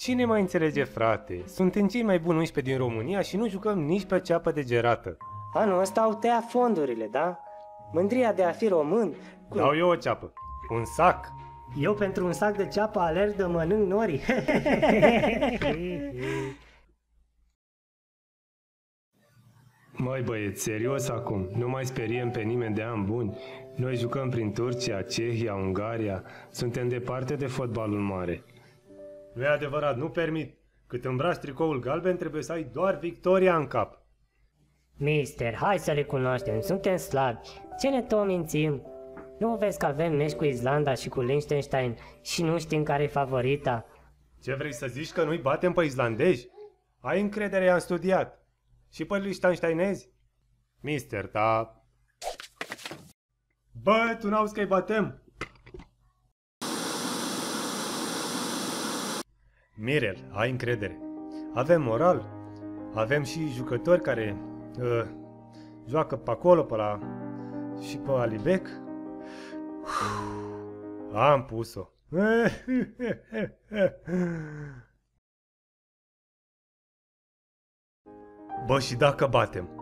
Cine mai înțelege, frate? Suntem cei mai buni 11 din România și nu jucăm nici pe ceapă de gerată. Anul ăsta au tăiat fondurile, da? Mândria de a fi român. Cu... Dau eu o ceapă. Un sac. Eu pentru un sac de ceapă alerg de mănânc nori. Măi băieți, serios acum, nu mai speriem pe nimeni de ani buni. Noi jucăm prin Turcia, Cehia, Ungaria, suntem departe de fotbalul mare. Nu e adevărat, nu permit. Cât îmbraci tricoul galben, trebuie să ai doar victoria în cap. Mister, hai să recunoaștem, suntem slabi. Ce ne tot mințim? Nu vezi că avem meci cu Islanda și cu Liechtenstein și nu știm care e favorita? Ce vrei să zici că nu-i batem pe islandezi? Ai încredere, i-am studiat. Și pe liechtensteinezi? Mister, ta... Bă, tu n-auzi că-i batem? Mirel, ai încredere. Avem moral. Avem și jucători care uh, joacă pe acolo, pe la... și pe Alibec. Am pus-o. Bă, și dacă batem?